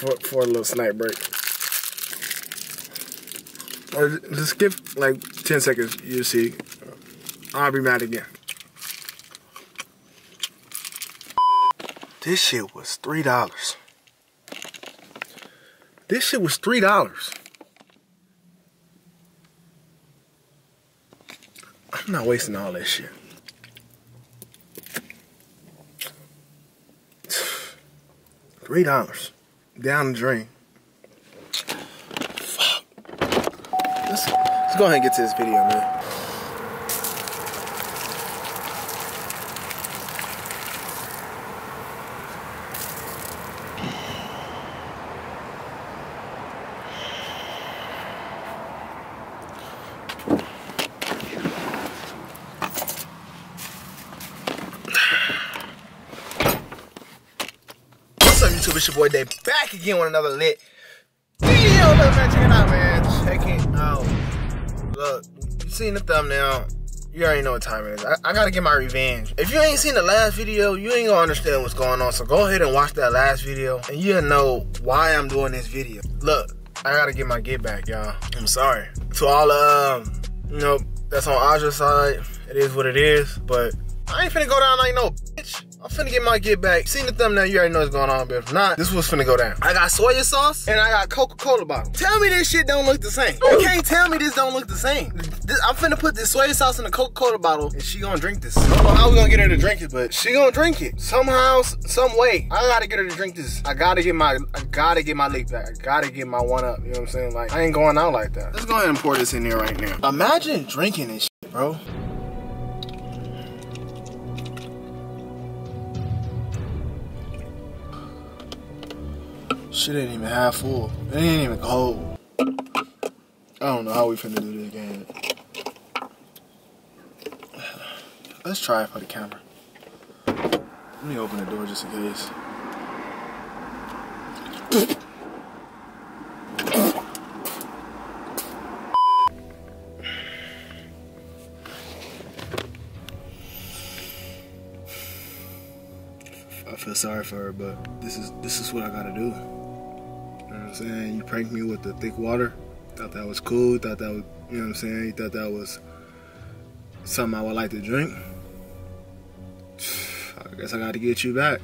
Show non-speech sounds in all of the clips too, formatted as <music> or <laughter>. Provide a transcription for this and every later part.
for, for a little snack break. Or just skip like 10 seconds, you'll see. I'll be mad again. This shit was $3. This shit was $3. I'm not wasting all that shit. <sighs> Three dollars down the drain. Fuck. Let's, let's go ahead and get to this video, man. What's up, YouTube? It's your boy Dave back again with another lit video. Look, man, check it out, man. Check it out. Look, you seen the thumbnail. You already know what time it is. I, I gotta get my revenge. If you ain't seen the last video, you ain't gonna understand what's going on. So go ahead and watch that last video, and you'll know why I'm doing this video. Look, I gotta get my get back, y'all. I'm sorry to all um, you know, that's on Aja's side. It is what it is, but I ain't finna go down like no bitch. I'm finna get my get back. Seen the thumbnail, you already know what's going on, but if not, this was finna go down. I got soya sauce and I got Coca-Cola bottle. Tell me this shit don't look the same. You can't tell me this don't look the same. This, I'm finna put this soya sauce in a Coca-Cola bottle and she gonna drink this. I don't know how we gonna get her to drink it, but she gonna drink it. Somehow, some way. I gotta get her to drink this. I gotta get my, I gotta get my lick back. I gotta get my one up. You know what I'm saying? Like, I ain't going out like that. Let's go ahead and pour this in there right now. Imagine drinking this shit, bro. Shit ain't even half full. It ain't even cold. I don't know how we finna do this again. Let's try it for the camera. Let me open the door just in case. I feel sorry for her, but this is this is what I gotta do. I'm saying? You pranked me with the thick water. Thought that was cool. Thought that was, you know what I'm saying? You thought that was something I would like to drink. <sighs> I guess I got to get you back.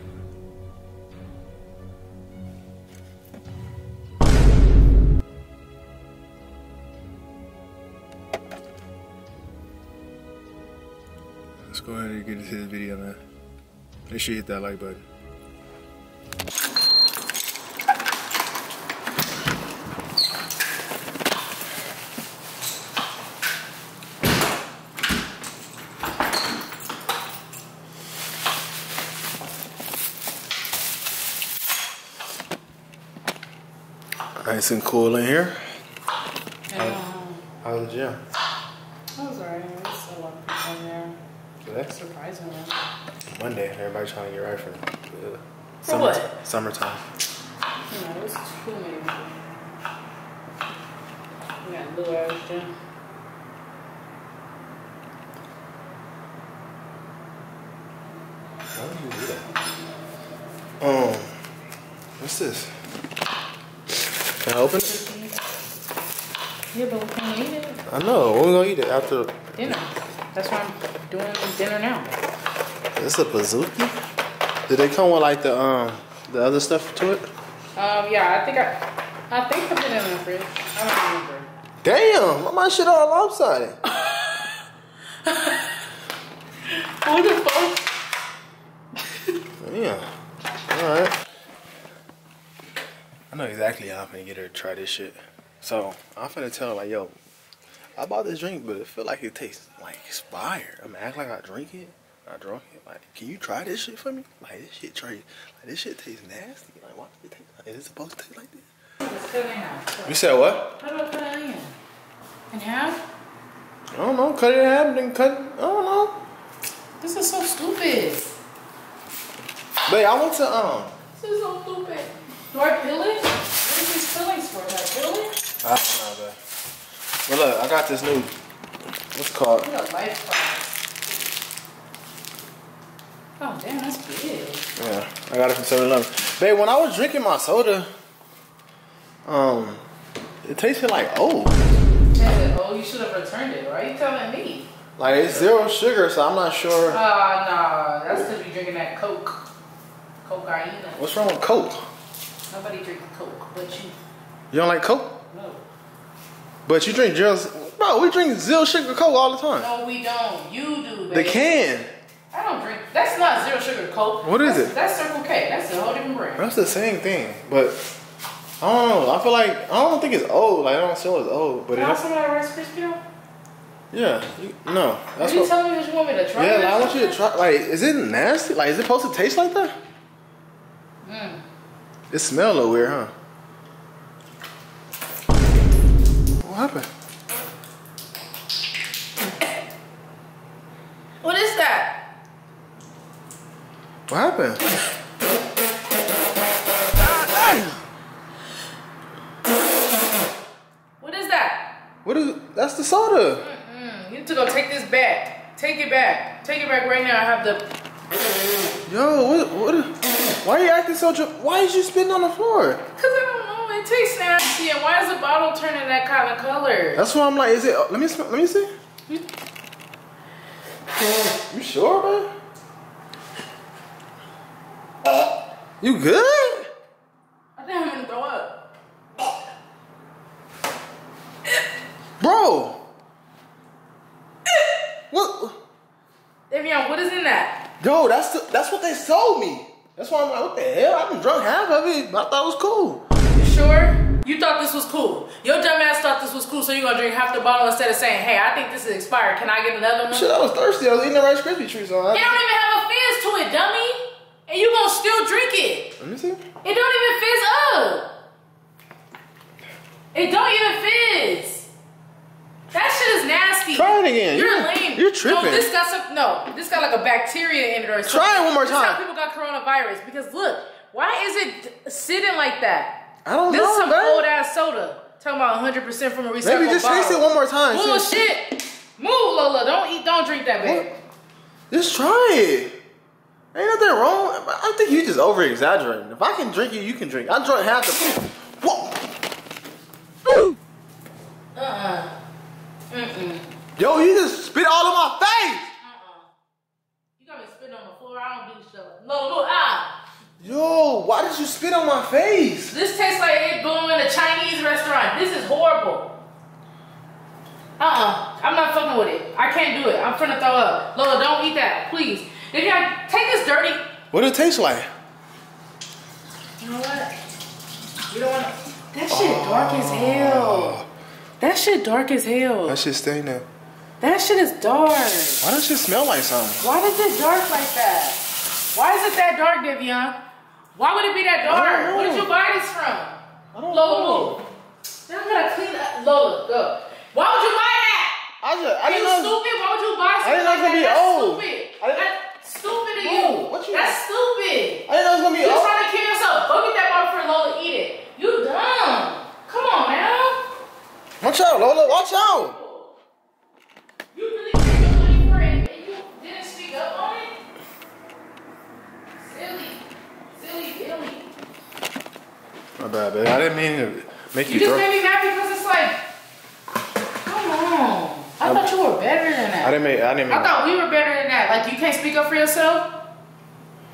Let's go ahead and get into the video, man. Make sure you hit that like button. Nice and cool in here. Um, How's the gym? I was alright. There's a lot of people in there. Good. Surprisingly. Monday, everybody trying to get right for the For what? Summertime. You know, there's too many people. We got Blue Ash Gym. Why would you do that? Um, what's this? Can I open it? Yeah, but we can't eat it. I know. We're gonna eat it after. Dinner. That's why I'm doing dinner now. This a bazooki? Did they come with like the um the other stuff to it? Um, yeah, I think I, I think I put it in the fridge. I don't remember. Damn, my shit all lopsided? <laughs> What the fuck? Yeah. All right. I know exactly how I'm gonna get her to try this shit. So I'm finna tell her like, yo, I bought this drink, but it feel like it tastes like expired. I'm act like I drink it. I drunk it. Like, can you try this shit for me? Like this shit try like this shit tastes nasty. Like why does it taste like is it supposed to taste like this? Let's cut it in half. You said what? How do I cut it in? In half? I don't know. Cut it in half, then cut. I don't know. This is so stupid. Babe, I want to um. This is so stupid. Do I peel it? What is these fillings for? Do I peel it? I don't know. But look, I got this new. What's it called? Life Oh, damn, that's big. Yeah, I got it from 7 Eleven. Babe, when I was drinking my soda, Um, it tasted like old. I oh, you should have returned it. Why are you telling me? Like it's zero sugar, so I'm not sure. Ah, nah. That's because you're drinking that Coke. Cocaine. What's wrong with Coke? Drinks Coke but you. You don't like Coke? No. But you drink zero. Bro, we drink zero sugar Coke all the time. No, we don't. You do, baby. The can. I don't drink. That's not zero sugar Coke. What is That's- it? That's Circle K. That's a whole different brand. That's the same thing, but I don't know. I feel like I don't think it's old. Like I don't feel it's old, but Can I it, some of that Rice Krispie? yeah, you, no. That's Are you what. telling me that you want me to try Yeah, it? like, I want you to try. Like, is it nasty? Like, is it supposed to taste like that? Mm. It smell a little weird, huh? What happened? What is that? What happened? What is that? What is? That's the soda. Mm, you need to go take this back. Take it back. Take it back right now. I have the. Yo, what? What? Why are you acting so? Why is you spitting on the floor? Cause I don't know. It tastes nasty. And why is the bottle turning that kind of color? That's why I'm like, is it? Uh, let me. Let me see. You sure, man? You good? I think I'm gonna throw up. Bro. <laughs> What? Devion, what is in that? Yo, that's the, that's what they sold me. That's why I'm like, what the hell? I've been drunk half of it, but I thought it was cool. You sure? You thought this was cool. Your dumb ass thought this was cool, so you're gonna drink half the bottle instead of saying, hey, I think this is expired. Can I get another one? Shit, I was thirsty. I was eating the Rice Krispie treats on. It don't even have a fizz to it, dummy. And you gonna still drink it. Let me see. It don't even fizz up. It don't even fizz. That shit is nasty. Try it again. You're You're- lame. You're tripping. No, this got some. No, this got like a bacteria in it or something. Try it one more This how time. people got coronavirus because look, why is it sitting like that? I don't This know, This is some man. old ass soda. Talking about 100 percent from a recycled Maybe just bottle. taste it one more time. Bullshit. Move, Lola. Don't eat. Don't drink that, babe. Just try it. Ain't nothing wrong. I think you just over exaggerating. If I can drink it, you can drink. I drunk half the. Whoa. Uh uh. Mm mm. Yo, you just spit all in my face. Uh-uh. You got me spitting on the floor. I don't do shit. No, no, ah. Yo, why did you spit on my face? This tastes like it going in a Chinese restaurant. This is horrible. Uh-uh. I'm not fucking with it. I can't do it. I'm finna throw up. Lola, don't eat that, please. If you take this dirty. What did it taste like? You know what? You don't wanna. That shit dark as hell. That shit dark as hell. That shit stay there. That shit is dark. Why does it smell like something? Why does it dark like that? Why is it that dark, Devion? Why would it be that dark? Where did you buy this from? I don't Lola, know. Then I'm gonna clean up. Lola, go. Why would you buy that? I just, I Are you know. stupid? Why would you buy I something didn't know like that? be That's old. stupid. I didn't- That's stupid of Bro, you. what you- That's stupid. I didn't know it was gonna be old. You're trying to kill yourself. Go get that bottle for Lola. Eat it. You dumb. Come on, man. Watch out, Lola. Watch out. You really paid your money for it and you didn't speak up on it? Silly. Silly Billy. My bad, babe. I didn't mean to make You you just throw. made me mad because it's like, come on. I thought you were better than that. I didn't make. I didn't mean. I thought we were better than that. Like you can't speak up for yourself.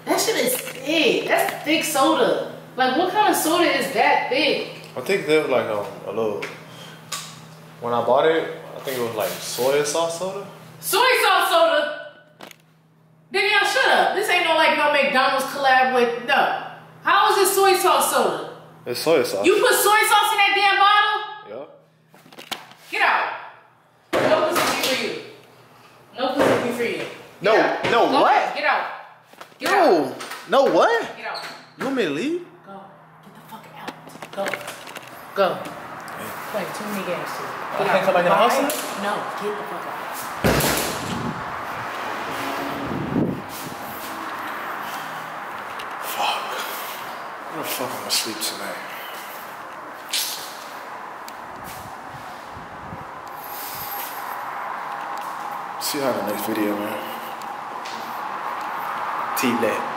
That shit is thick. That's thick soda. Like what kind of soda is that thick? I think there was like a, a little. When I bought it, I think it was like soy sauce soda. Soy sauce soda. Danielle, shut up. This ain't no like no McDonald's collab with no. How is this soy sauce soda? It's soy sauce. You put soy sauce in that damn bottle? Yeah. Get out. No pussy for you. No pussy for you. Get No, out. no, Go what? ahead. Get out. Get out. No. No what? Get out. You want me to leave? Go. Get the fuck out. Go. Go. Playing too many games too. Get can't come back in the house No, get the fuck out. Fuck. Where the fuck am I sleep tonight? See you on the next video, man. T-Net.